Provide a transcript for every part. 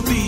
be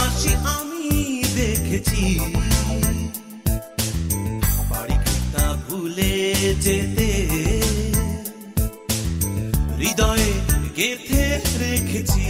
হাসি আমি দেখেছি। তা ভুলে যেতে হৃদয়ে গেথে রেখেছি।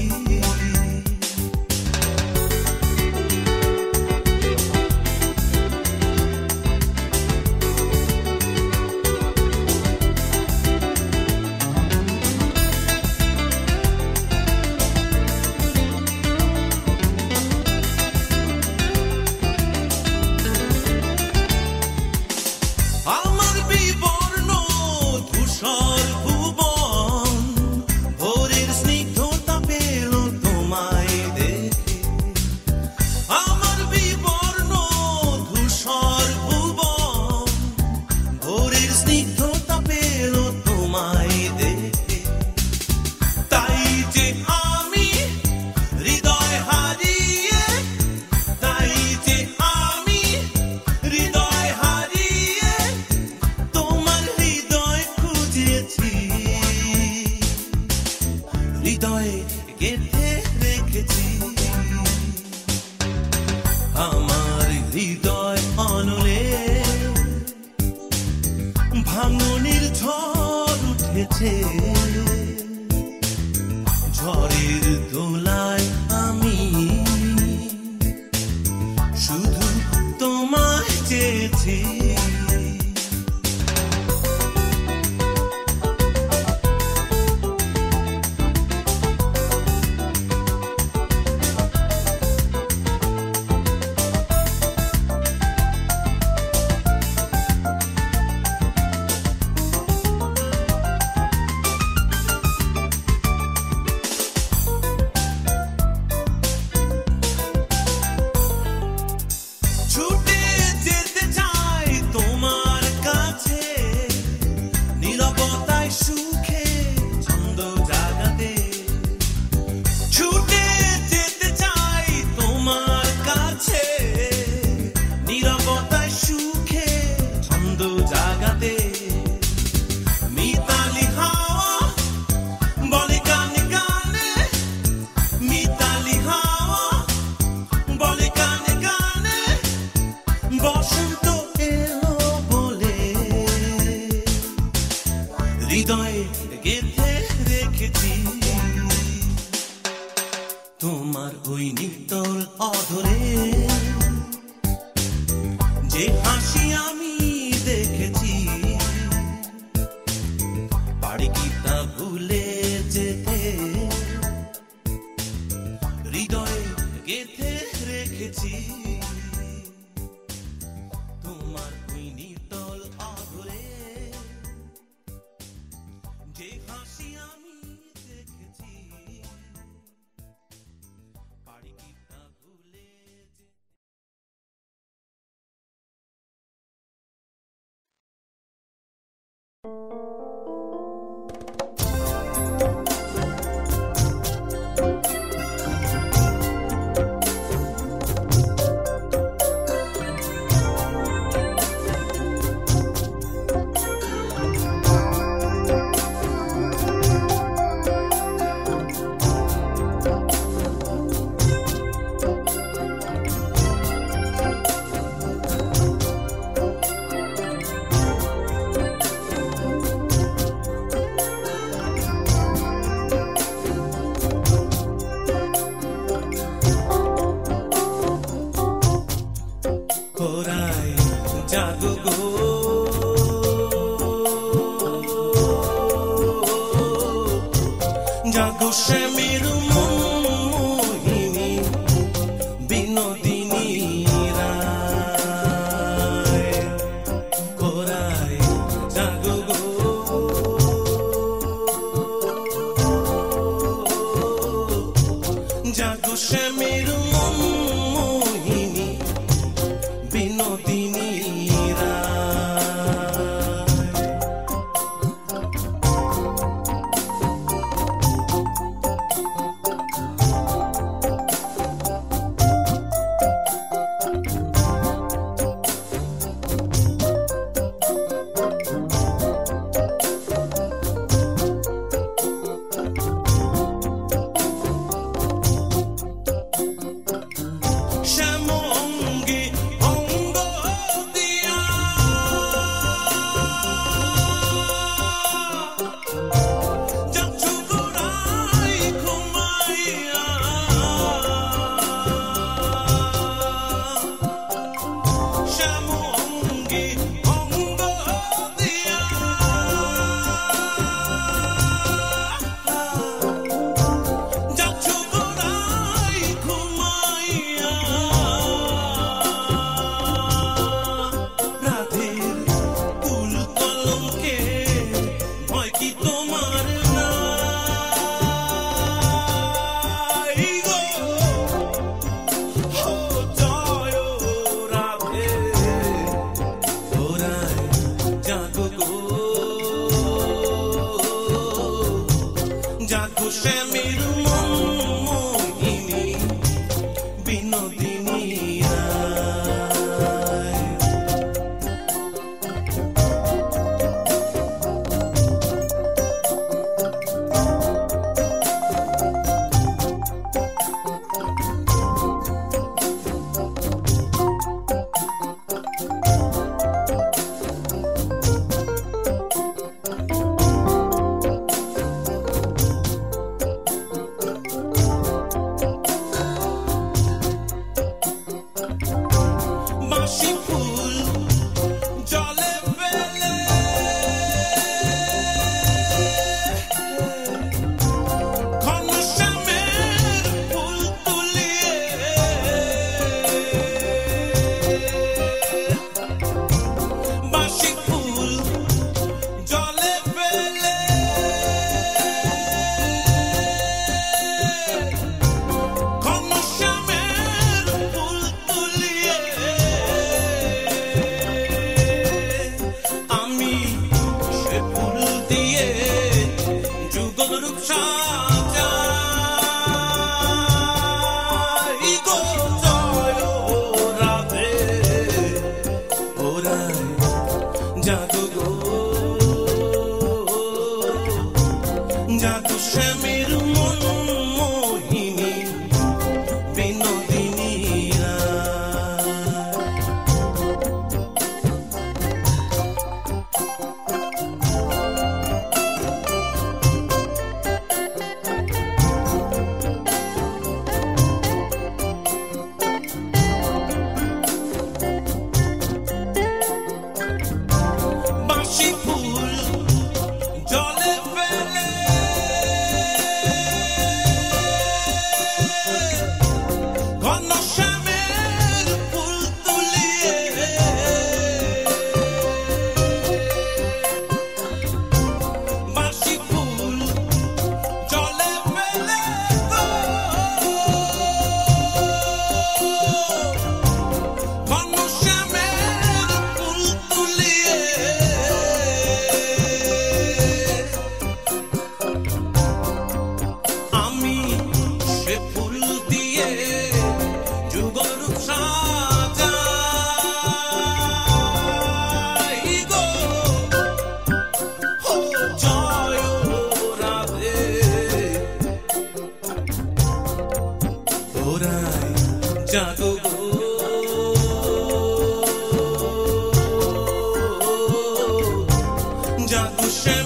জাগো শ্যামের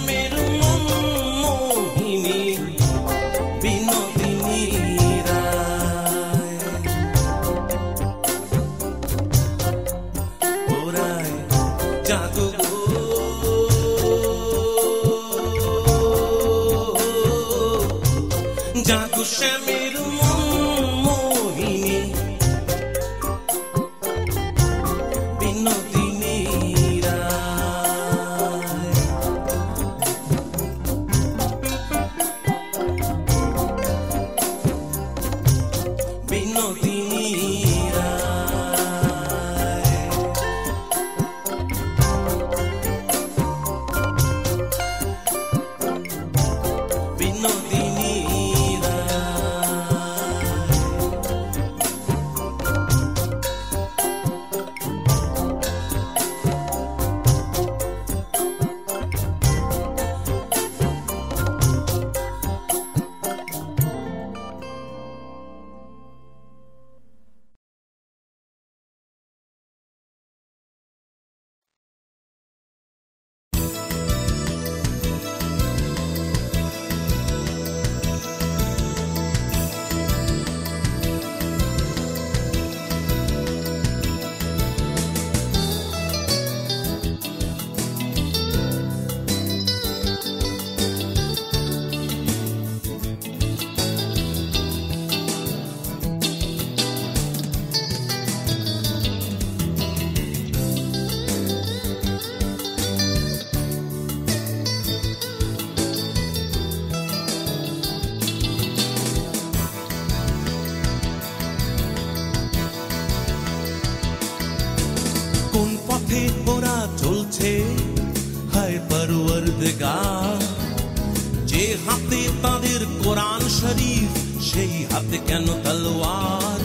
সেই হাতে কেন তলোয়ার?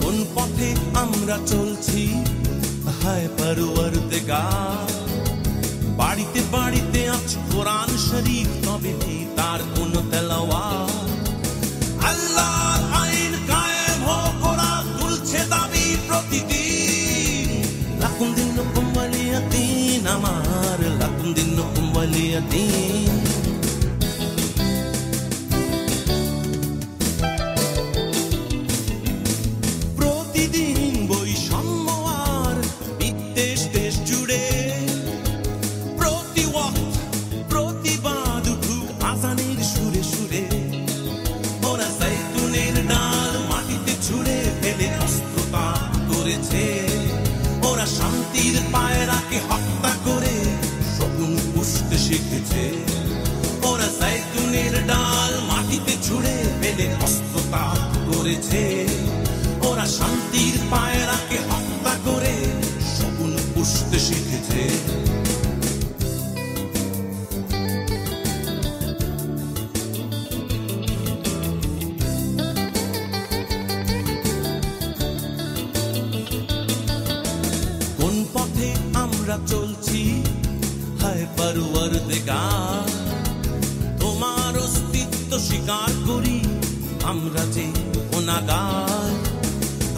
কোন পথে আমরা চলছি? হায় বাড়িতে বাড়িতে আছে কোরআন শরীফ, তবে তার কোন তেলাওয়া നിന്നൊപ്പം വലിയ തീം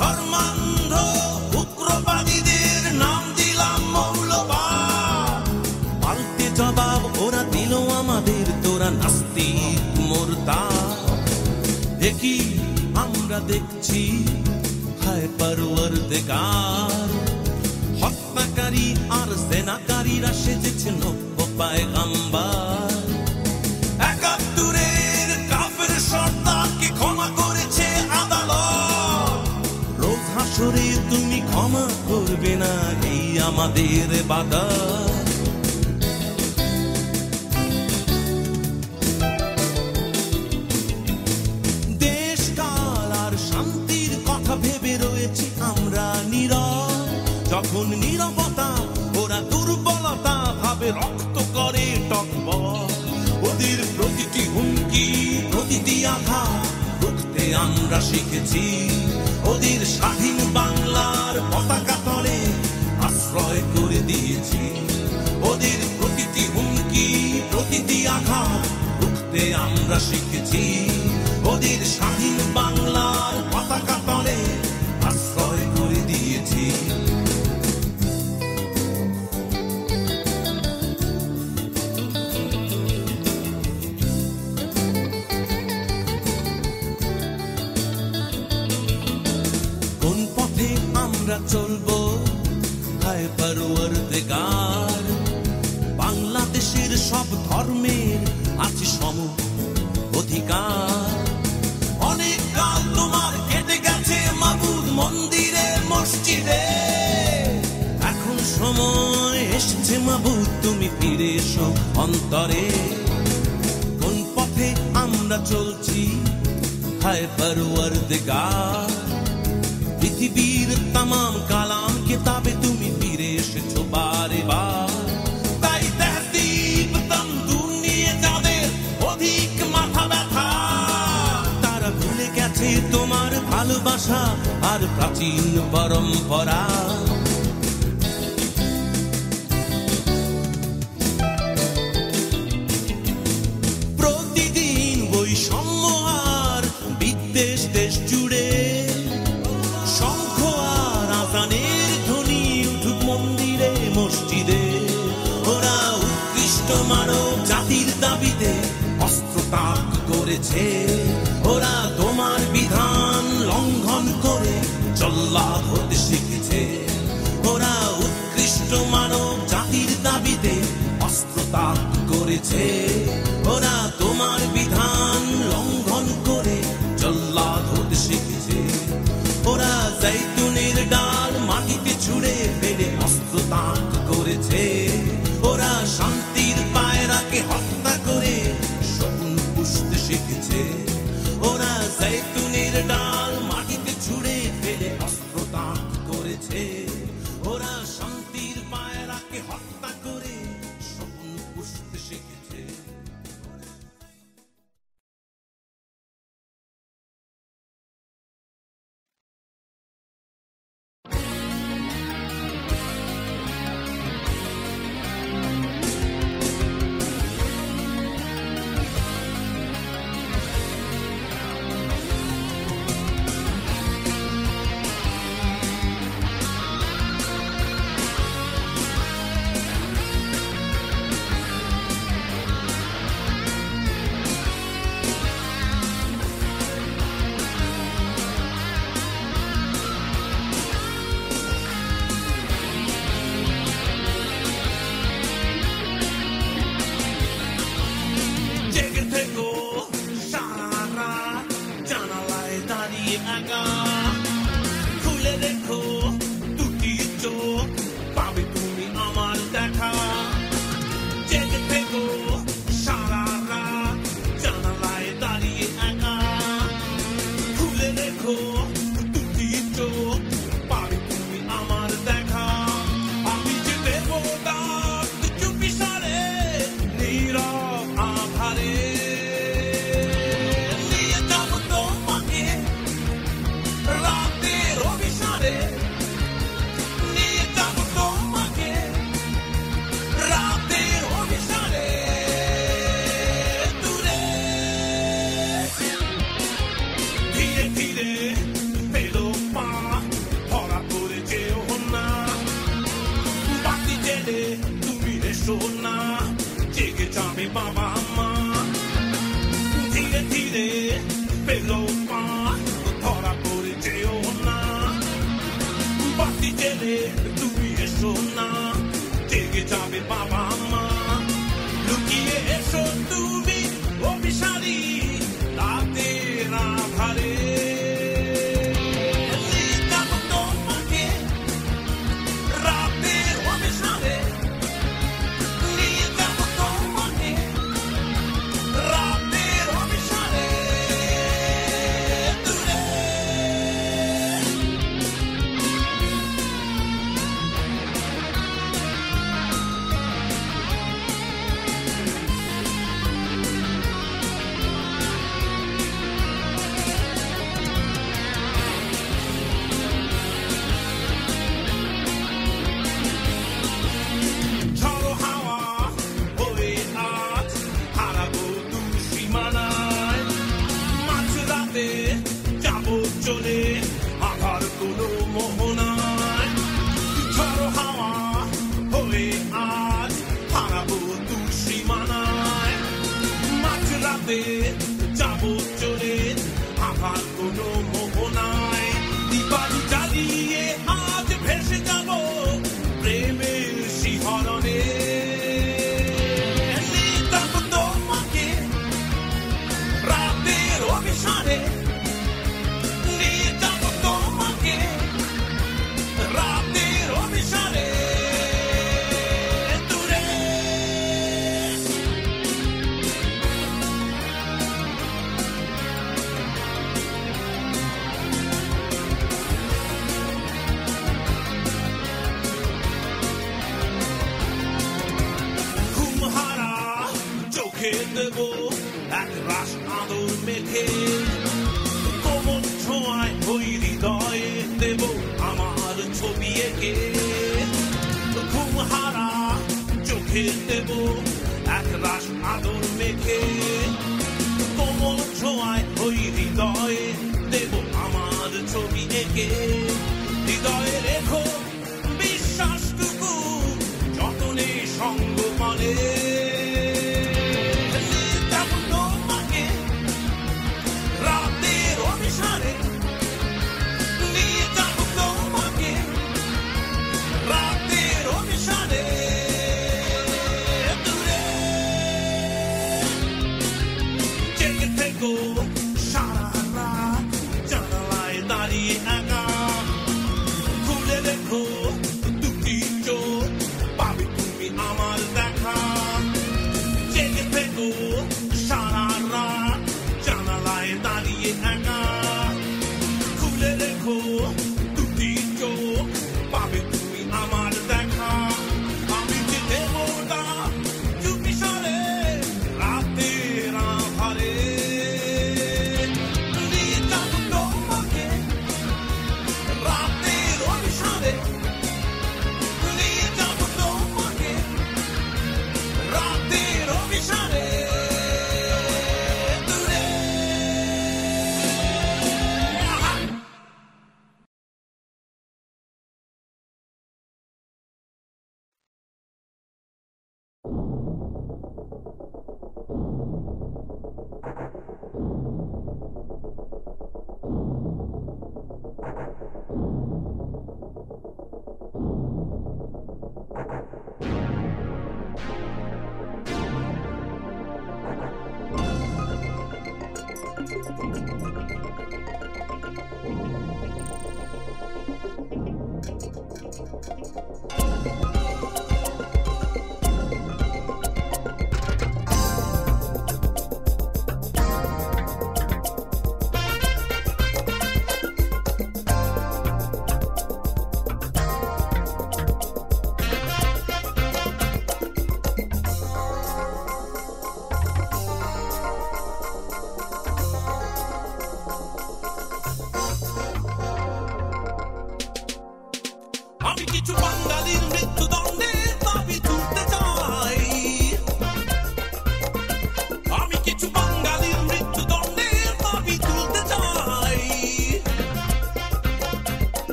ধর্মান্ধ উগ্রবাদীদের নাম দিলাম মৌলবাদ। পাল্টে জবাব ওরা দিল আমাদের, তোরা নাস্তিক মোরতা দেখি, আমরা দেখছি, হায় পরওয়ার হত্যাকারী আর সেনাকারীরা সেজেছে নব্য পায়গাম্বার। তুমি ক্ষমা করবে না, এই আমাদের বাধা। আর শান্তির কথা ভেবে রয়েছি আমরা নীরব। যখন নীরবতা ওরা দুর্বলতা ভাবে রক্ত করে টকবক ওদের প্রতিটি হুমকি, প্রতিটি আঘাত রুখতে আমরা শিখেছি। ওদের স্বাধীন বাংলার পতাকা তলে আশ্রয় করে দিয়েছি। ওদের প্রতিটি হুমকি, প্রতিটি আঘাত রুখতে আমরা শিখেছি। ওদের স্বাধীন বাংলার পতাকা তলে আমরা চলবো হায় পারুয়ার দেগার বাংলাদেশের সব ধর্মের আছে সম অধিকার। অনেক কাল তোমার কেটে গেছে মাবুদ মন্দিরে মসজিদে। এখন সময় এসেছে মাবুদ, তুমি ফিরে এসো অন্তরে। কোন পথে আমরা চলছি হায় পারুয়ার দেগার পৃথিবীর তাম কালাম কেতাবে তুমি ফিরে এসেছ বারে বার। তাই যাদের অধিক মাথা তারা ভুলে গেছে তোমার ভালোবাসা আর প্রাচীন পরম্পরা। দাবিতে অস্ত্র তাক করেছে। ওরা তোমার বিধান লঙ্ঘন করে জল্লাদ হতে শিখেছে। ওরা উৎকৃষ্ট মানব জাতির দাবিতে অস্ত্র তাক করেছে। ওরা তোমার বিধান chicken tail. সোনা জেগে যাবে বাবা মা। ধীরে ধীরে পেল পা, ধরা পড়ে যেও না। বাতি জেলে তুমি এসো না, জেগে যাবে বাবা মা। লুকিয়ে এসো তুমি। Walking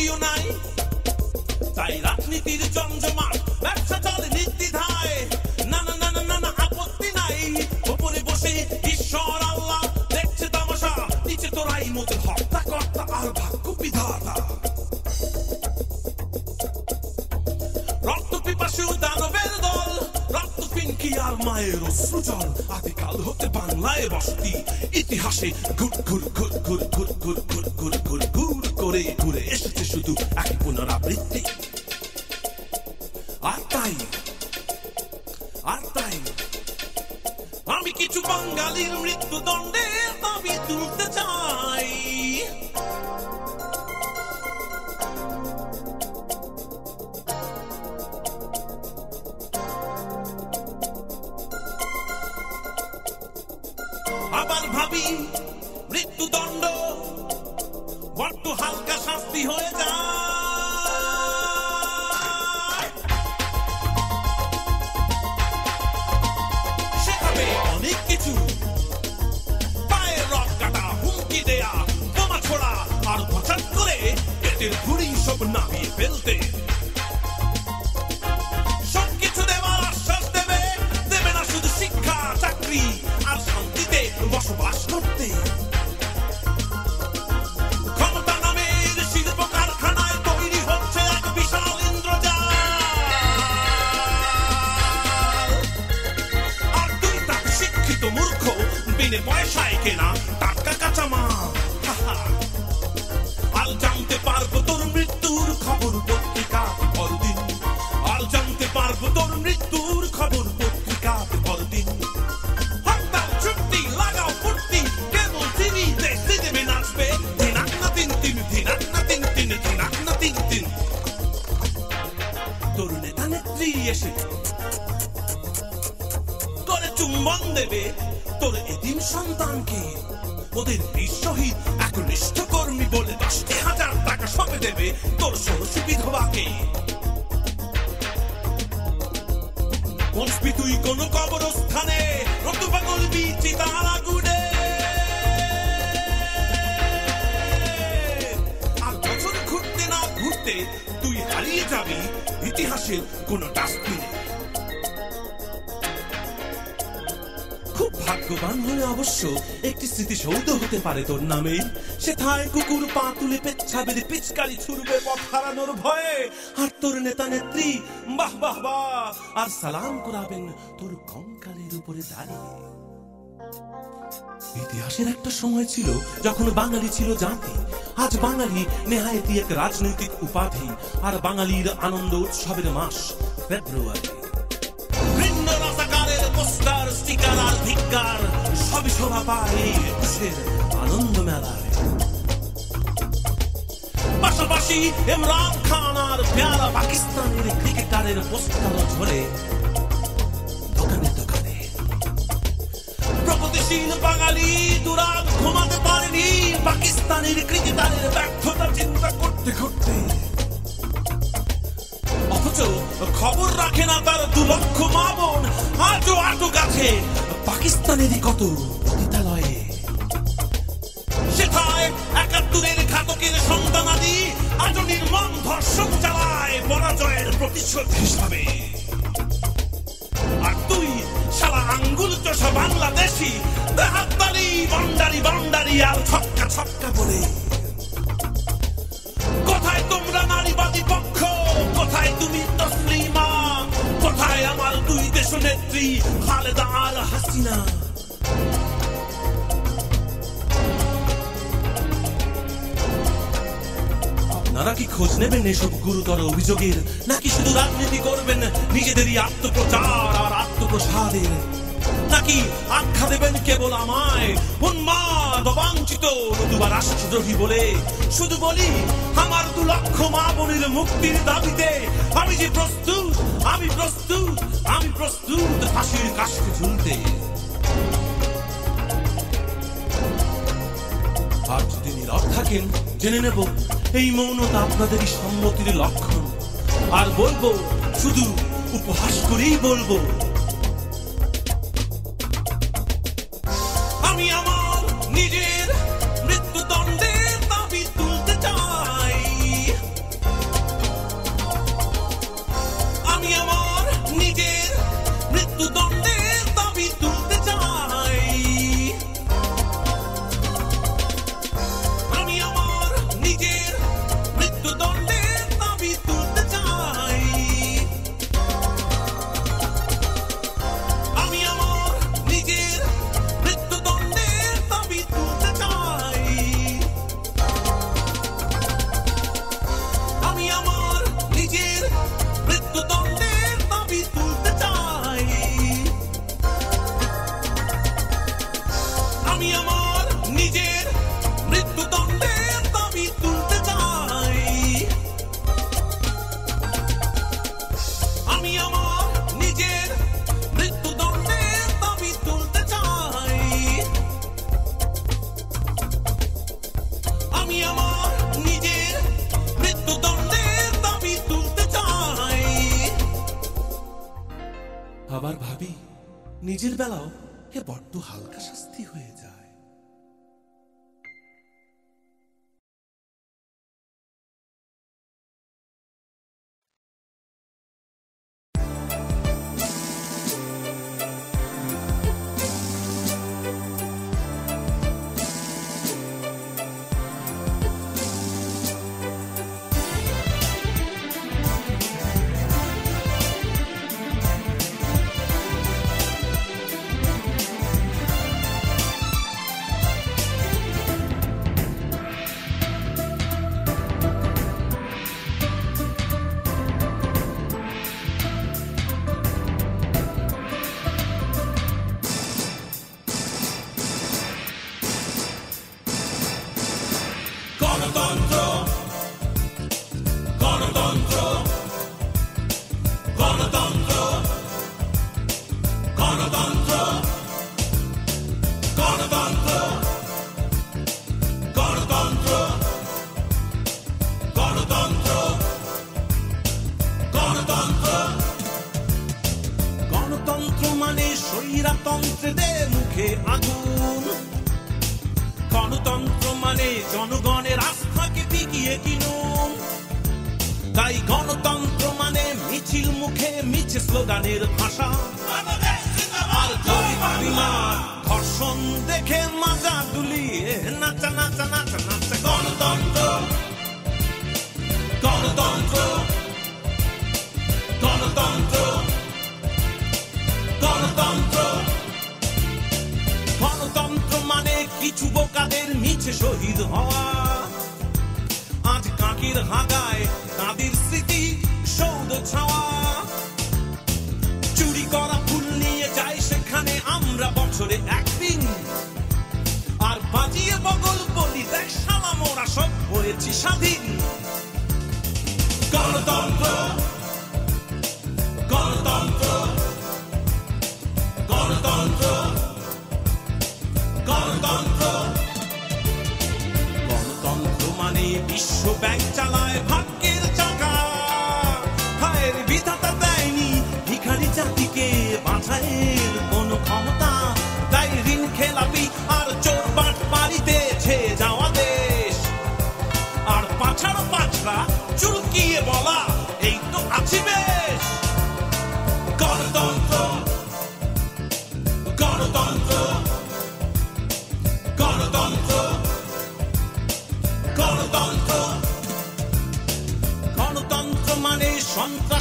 ছুটিও নাই। তাই রাজনীতির জমজমাট, ব্যবসা চলে নির্দিধায় রক্ত আর মায়ের সৃজন আদিকাল হতে বাংলায় বসতি, ইতিহাসে ঘুর ঘুর ঘুর ঘুর ঘুর ঘুর ঘুর ঘুর ঘুর ঘুর করে ঘুরে এসেছে শুধু একই পুনরাবৃত্তি। আর তাই আর তাই, আমি কিছু বাঙালির মৃত্যুদণ্ডে দাবি তুলে বিনে পয়সায় কেনা টাটকা কাঁচা মাল জানতে পারব ওদের বীর শহীদ, একনিষ্ঠ কর্মী বলে দশটি হাজার টাকা সবে দেবে তোর ষোড়শী বিধবাকে। বসবি তুই কোন কবরস্থানে নতুবা করবি চিতার আগুনে। আর বছর ঘুরতে না ঘুরতে তুই হারিয়ে যাবি ইতিহাসের কোন ডাস্টবিনে। ভাগ্যবান হলে অবশ্য একটি স্মৃতিসৌধ হতে পারে তোর নামে। সেথায় কুকুর, পা তুলে পেচ্ছাবের পিচকারি ছুড়বে পথ হারানোর ভয়ে। আর তোর নেতা নেত্রী, বাহ বাহ বাহ, আর সালাম করাবেন তোর কঙ্কালের উপরে দাঁড়িয়ে। ইতিহাসের একটা সময় ছিল যখন বাঙালি ছিল জাতি। আজ বাঙালি নেহায়তি এক রাজনৈতিক উপাধি। আর বাঙালির আনন্দ উৎসবের মাস ফেব্রুয়ারি। পোস্টার আর ধিক্কার সবই শোভা পায় আনন্দ মেলায়। পাশাপাশি ইমরান খান আর পেয়ারা পাকিস্তানের ক্রিকেটারের পোস্টার ঝরে দোকানে দোকানে। প্রগতিশীল বাঙালি দুরাত ঘুমাতে পারেনি পাকিস্তানের ক্রিকেটারের ব্যর্থতা খবর রাখে না তার দু লক্ষ মা বোন আজও আটক আছে পাকিস্তানেরই কত বিদ্যালয়ে। সেথায় একাত্তরের ঘাতকের সন্তানাদি আজও নির্মম ধর্ষণ চালায় পরাজয়ের প্রতিশোধ হিসাবে। আর তুই সারা আঙ্গুল চষা বাংলাদেশি দেহাত্তারি বন্ডারি বন্ডারি আর ছক্কা ছক্কা বলে কোথায় তোমরা নারীবাদী পক্ষ কোথায় তুমি তসলিমা কোথায় আমার দুই দেশ নেত্রী, খালেদা আর হাসিনা? আপনারা কি খোঁজ নেবেন এসব গুরুতর অভিযোগের? নাকি শুধু রাজনীতি করবেন নিজেদেরই আত্মপ্রচার আর আত্মপ্রসাদের? নাকি আখ্যা দেবেন কেবল আমায়। উন্মাদ, অবাঞ্ছিত, নতুবা রাষ্ট্রদ্রোহী বলে। শুধু বলি, আমার দু লক্ষ মা বোনের মুক্তির দাবিতে আমি যে প্রস্তুত, আমি প্রস্তুত আমি প্রস্তুত ফাঁসির কাশকে ঝুলতে। আর যদি নীরব থাকেন, জেনে নেব, এই মৌনতা আপনাদেরই সম্মতির লক্ষণ। আর বলব, শুধু উপহাস করেই বলব আমি আমার নিজের মৃত্যুদণ্ডের গণতন্ত্র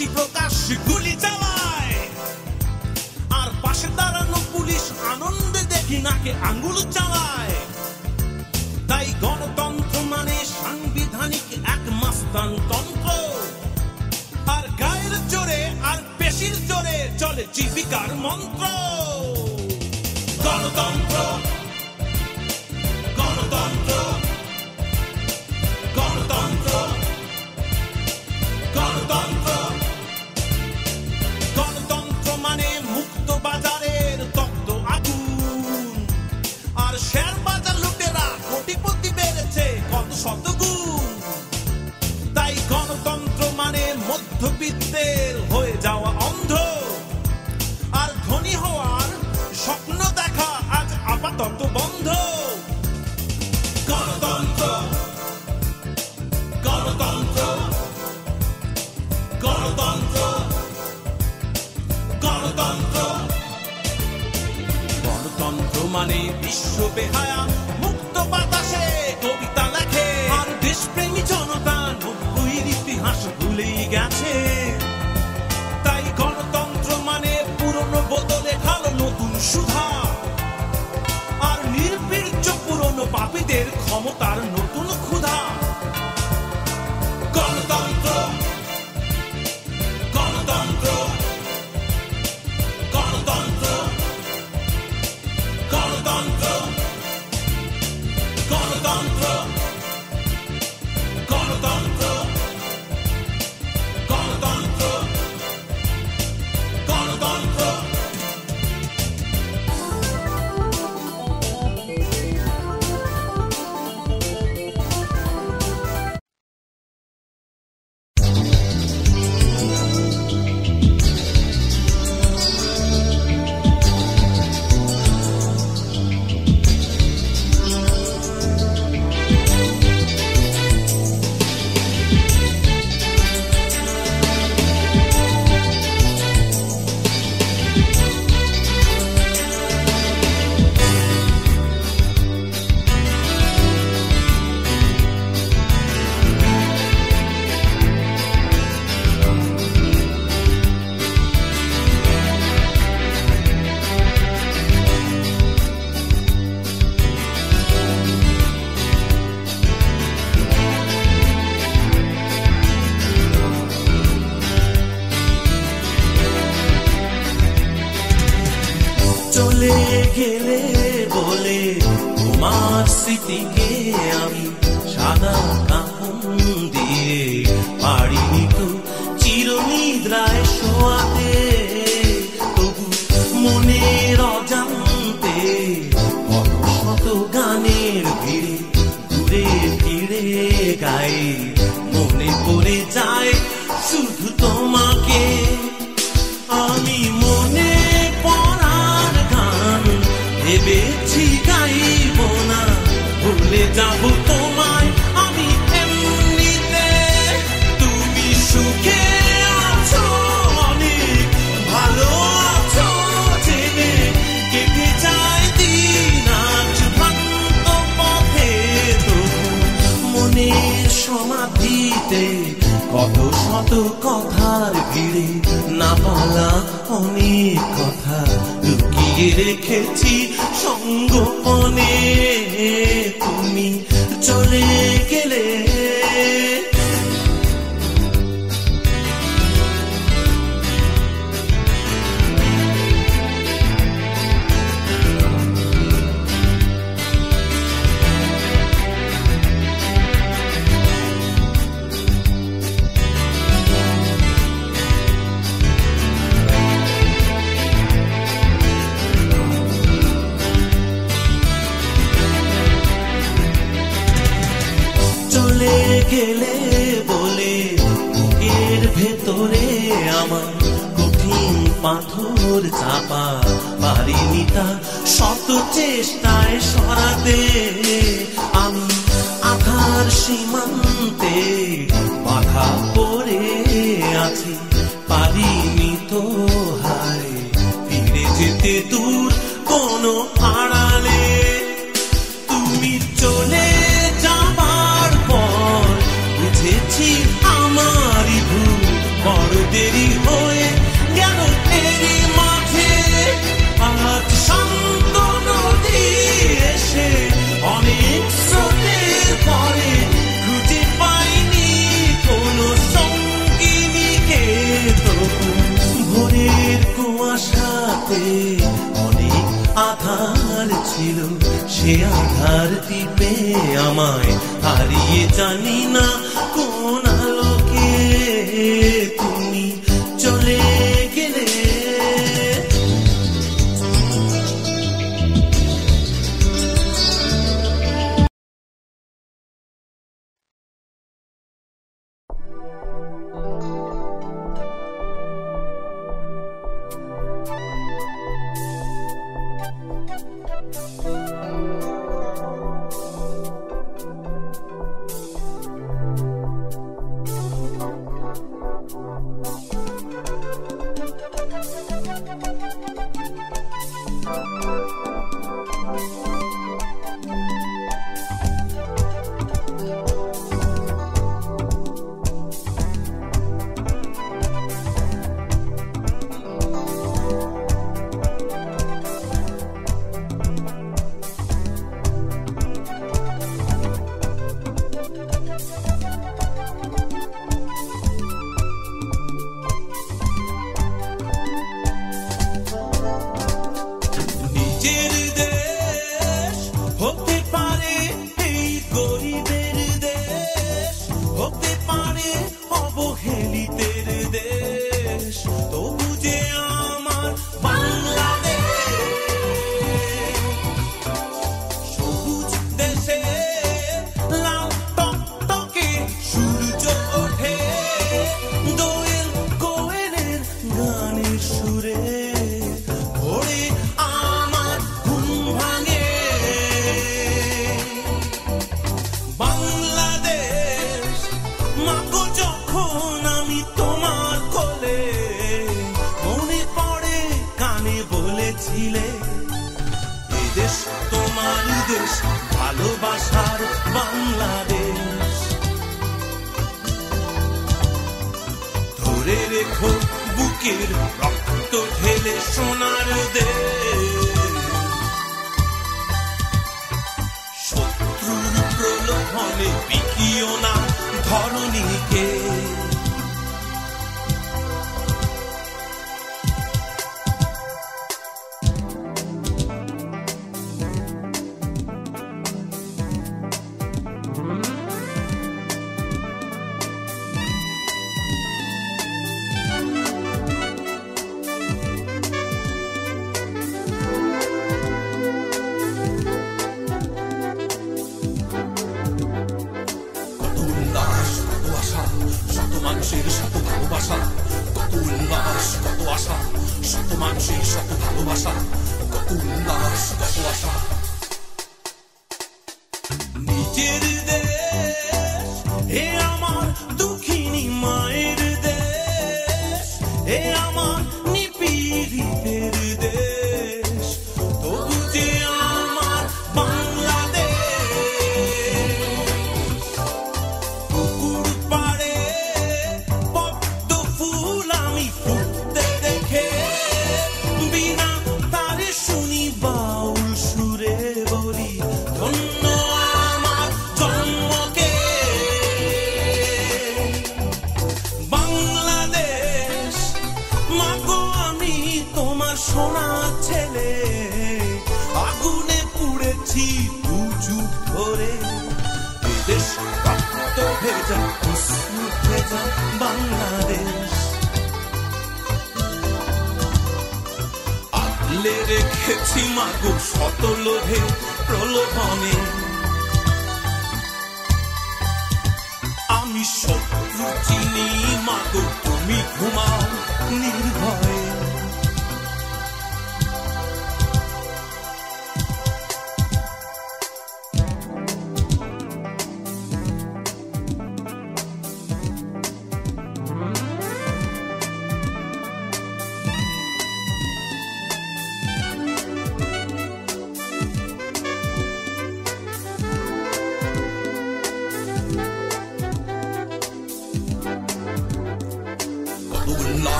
আশি প্রকাশ গুলি চালায়। আর পাশে দাঁড়ানো পুলিশ আনন্দে দেখি নাকে আঙ্গুল চালায়। তাই গণতন্ত্র মানে সাংবিধানিক এক মাস্তানতন্ত্র। আর গায়ের জোরে আর পেশির জোরে চলে জীবিকার মন্ত্র। গণতন্ত্র গাই মনে পড়ে যায় শুধু তোমাকে কত কথার ভিড়ে না বলা অনেক কথা। লুকিয়ে রেখেছি সঙ্গপনে। তুমি চলে গেলে। আমার কঠিন পাথর চাপা, পারিনি তা শত চেষ্টায় সরাতে। আমি আধার সীমান্তে বাধা পড়ে আছি, পারিনি তো হায়। ফিরে যেতে দূর কোনো আধার দিবে আমায় হারিয়ে জানি না apogélite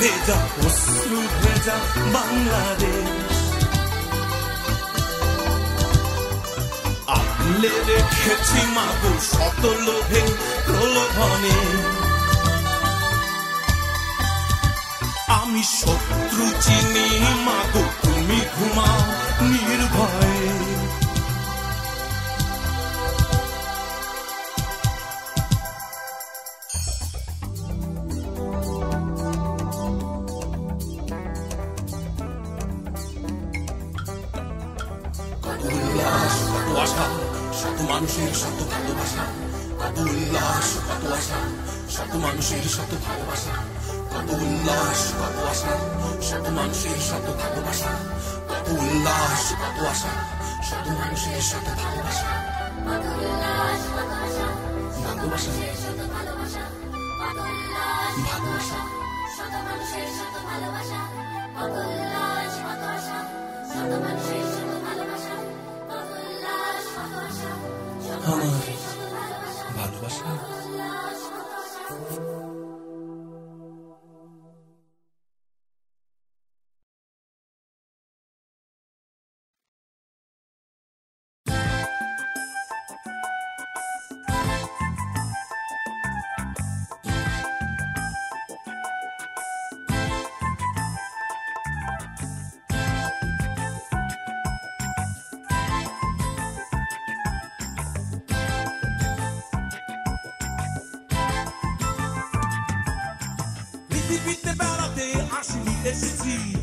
ভেজা অশ্রু ভেজা বাংলাদেশ আগলে রেখেছি মাগো শত লোভে প্রলোভনে আমি শত্রু চিনি মাগো তুমি ঘুমাও নির্ভয়ে satu kado basa Kado ulas asa Satu manusia satu basa ulas asa Satu manusia satu basa ulas asa 18 déballader, Achille et Cécile.